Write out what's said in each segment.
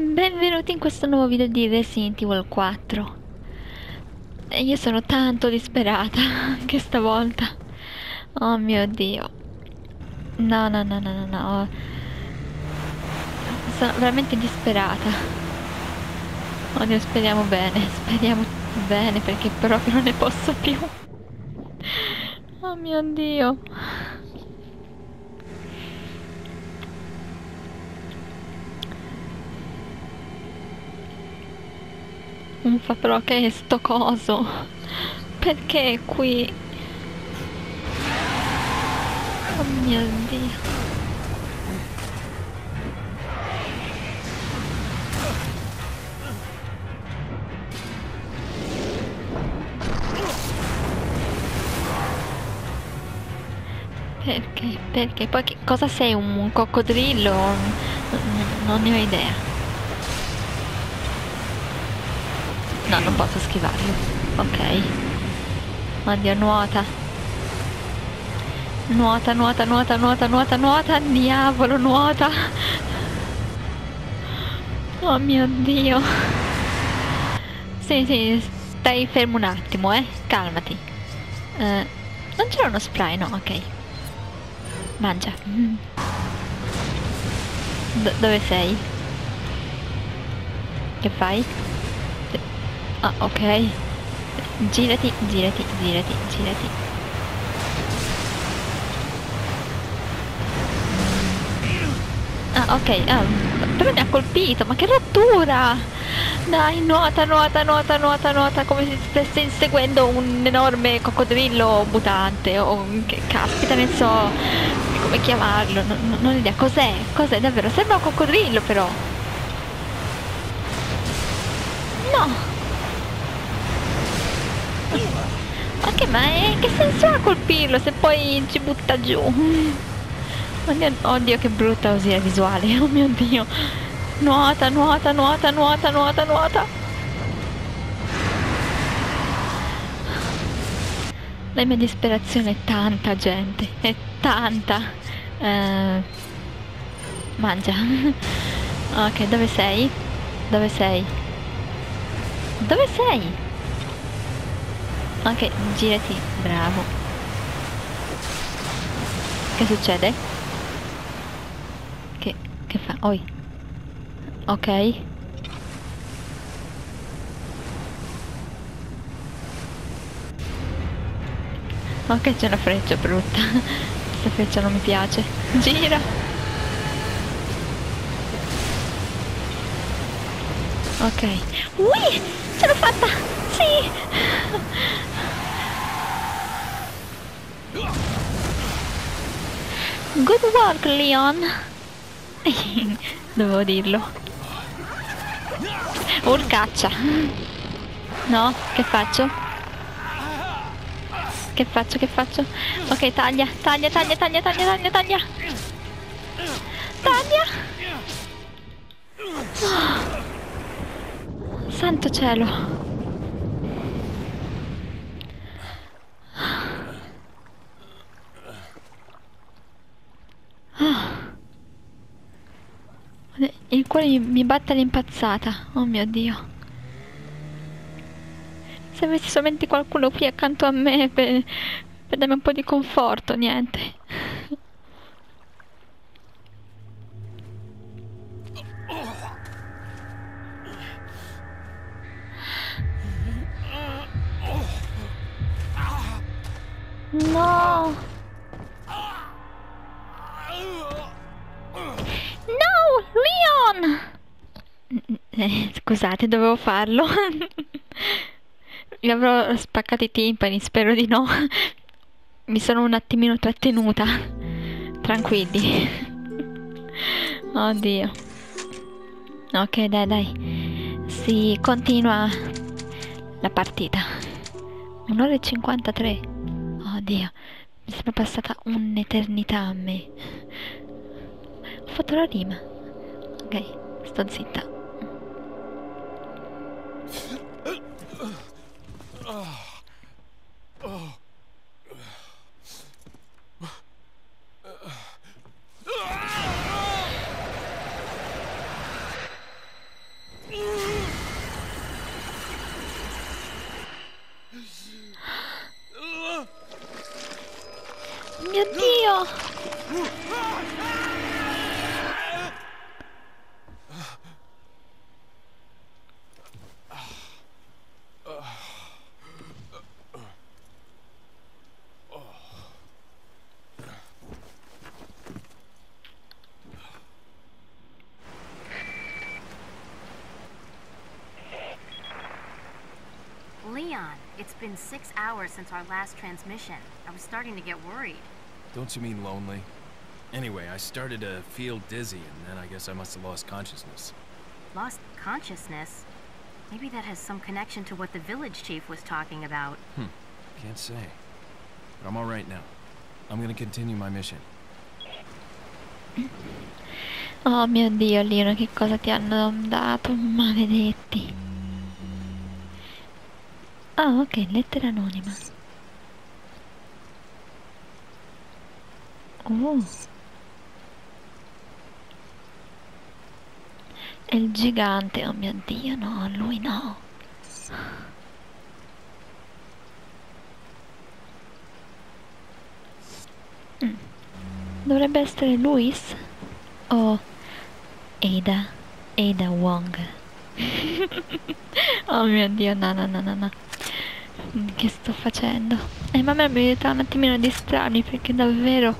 Benvenuti in questo nuovo video di Resident Evil 4 E io sono tanto disperata anche stavolta. Oh mio dio. No no no no no no. Sono veramente disperata. Oddio speriamo bene Speriamo bene perché proprio non ne posso più. Oh mio dio Fa però che è sto coso. Perché qui? Oh mio dio. Perché? Perché? Poi che cosa sei? Un, coccodrillo? Non ne ho idea. No, non posso schivarlo. Ok. Oddio, nuota. Nuota, nuota, nuota, nuota, nuota, nuota. Diavolo, nuota. Oh mio Dio. Sì, sì, stai fermo un attimo, eh. Calmati. Uh, non c'era uno spray, no? Ok. Mangia. D dove sei? Che fai? Ah, ok. Girati, girati, girati, girati. Ah, ok. Ah, però mi ha colpito, ma che rottura! Dai, nuota, nuota, nuota, nuota, nuota, come se stesse inseguendo un enorme coccodrillo mutante o che caspita ne so come chiamarlo, non, non ho idea, cos'è? Cos'è davvero? Sembra un coccodrillo però. Ma è, che senso ha colpirlo se poi ci butta giù? Oddio, oddio che brutta così visuale, oh mio dio. Nuota, nuota, nuota, nuota, nuota, nuota. La mia disperazione è tanta, gente, è tanta. Uh, mangia. Ok, dove sei? Dove sei? Dove sei? Ok, girati, bravo. Che succede? Che, che fa? Oi. Ok. Ok, c'è una freccia brutta. Questa freccia non mi piace. Gira. Ok. Ui! Ce l'ho fatta! Sì! Good work, Leon. Dovevo dirlo. Urcaccia. No, che faccio? Che faccio, che faccio? Ok, taglia, taglia, taglia, taglia, taglia, taglia, taglia. Taglia. Oh. Santo cielo. Il cuore mi batte all'impazzata. Oh mio Dio. Se avessi solamente qualcuno qui accanto a me per, per darmi un po' di conforto, niente. No! Eh, scusate, dovevo farlo. Gli avrò spaccato i timpani, spero di no. Mi sono un attimino trattenuta. Tranquilli. Oddio. Ok, dai, dai. Si continua la partita. Un'ora e 53. Oddio, mi sembra passata un'eternità a me. Ho fatto la rima. Ok, sto zitta. It's been six hours since our last transmission. I was starting to get worried. Don't you mean lonely? Anyway, I started to feel dizzy, and then I guess I must have lost consciousness. Lost consciousness? Maybe that has some connection to what the village chief was talking about. Hmm. Can't say. But I'm alright now. I'm gonna continue my mission. Oh mio dio, Lino, che cosa ti hanno dato? Maledetti. Ah, ok, lettera anonima. Oh. È il gigante, oh mio dio, no, lui no. Mm. Dovrebbe essere Luis o Ada, Ada Wong. oh mio dio, no, no, no, no, no. Che sto facendo? E mamma mi aiuta un attimino a distrarmi perché davvero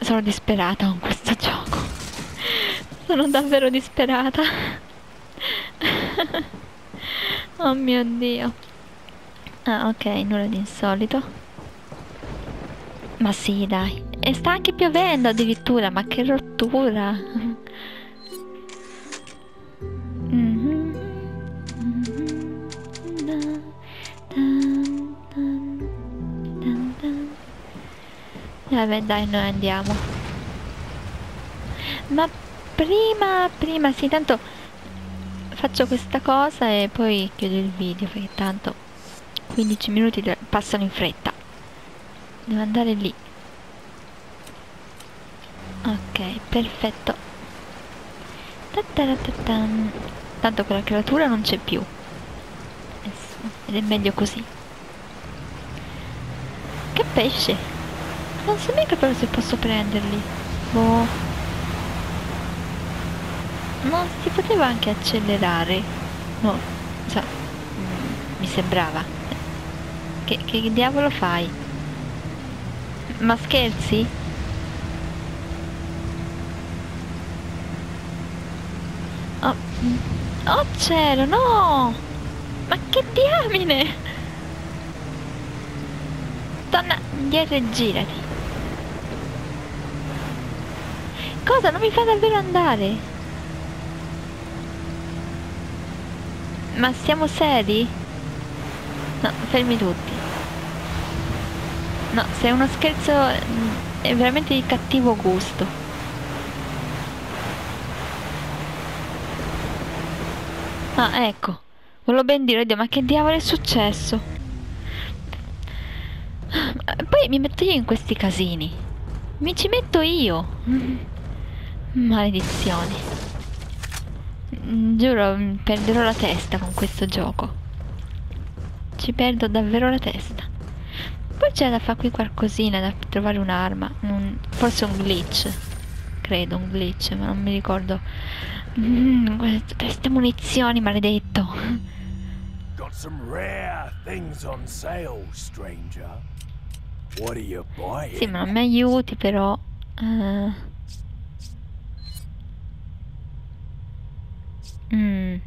sono disperata con questo gioco. Sono davvero disperata. oh mio dio. Ah, ok, nulla di insolito. Ma sì, dai. E sta anche piovendo addirittura, ma che rottura. Vabbè, dai, noi andiamo. Ma prima, prima, sì, tanto faccio questa cosa e poi chiudo il video perché tanto 15 minuti passano in fretta. Devo andare lì. Ok, perfetto. Tanto quella creatura non c'è più. Ed è meglio così. Che pesce! Non so mica però se posso prenderli. Boh. No, si poteva anche accelerare. No, cioè, mi sembrava. Che, che diavolo fai? Ma scherzi? Oh, mm, oh cielo, no! Ma che diamine! Donna, indietro e girati. Cosa? Non mi fa davvero andare? Ma siamo seri? No, fermi tutti. No, se è uno scherzo è veramente di cattivo gusto. Ah, ecco. Volevo ben dire, oddio, ma che diavolo è successo? Poi mi metto io in questi casini. Mi ci metto io. Maledizione. Giuro, mm, perderò la testa con questo gioco. Ci perdo davvero la testa. Poi c'è da fare qui qualcosina, da trovare un'arma. un- forse un glitch. Credo un glitch, ma non mi ricordo. Mm, queste, munizioni, maledetto. Got some rare things on sale, stranger. What are you buying? Sì, ma non mi aiuti però. Eh. Mm,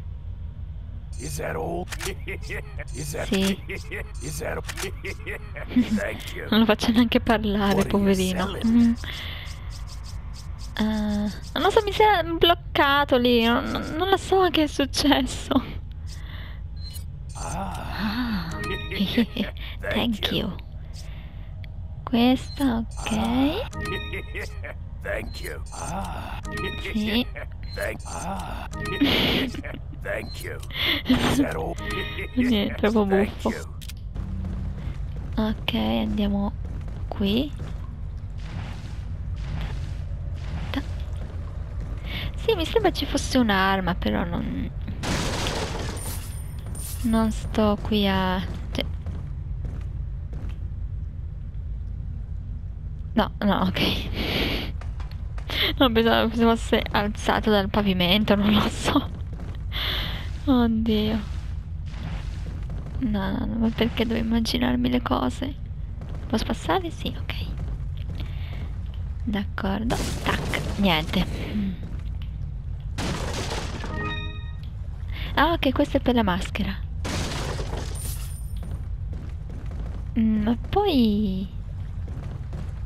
Is that all? Is that Sì. Is that? Thank you. non lo faccio neanche parlare, What poverino. Mm. Eh, non so, mi si è bloccato lì. Non, non- non lo so che è successo. Ah. Ah, thank you. Questa, ok. Thank you. Ah. Sì. Thank. Ah. Thank you. Niente, troppo Thank buffo. Ok, andiamo qui. Sì, mi sembra ci fosse un'arma, però non... Non sto qui a... cioè- No, no, ok. Non pensavo si fosse alzato dal pavimento, non lo so. Oddio. No, no, no, ma perché devo immaginarmi le cose? Posso passare? Sì, ok. D'accordo. Tac, niente. Ah, ok, questo è per la maschera. Mm, ma poi...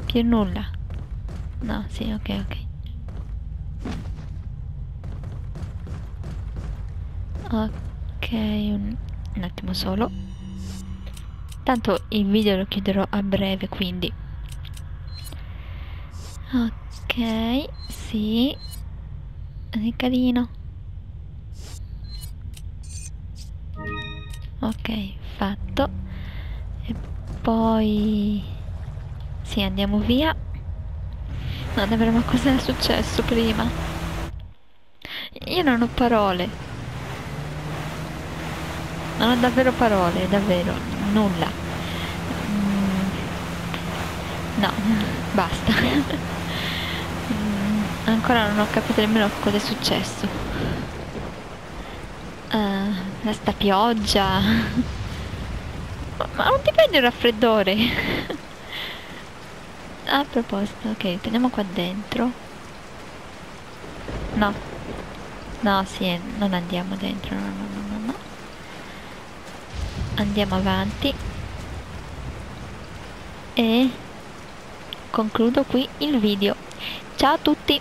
Più nulla. No, sì, ok, ok. Ok, un, un attimo solo. Tanto il video lo chiuderò a breve, quindi. Ok, sì. È carino. Ok, fatto. E poi... Sì, andiamo via. No, davvero, ma cos'è successo prima? Io non ho parole. Non ho davvero parole, davvero. Nulla. Mm, No, basta. Mm, Ancora non ho capito nemmeno cosa è successo. La sta pioggia. Ma ma non ti prendi il raffreddore? A proposito, ok, torniamo qua dentro. No. No, sì, eh, non andiamo dentro, no, no, no, no, no. Andiamo avanti. E concludo qui il video. Ciao a tutti!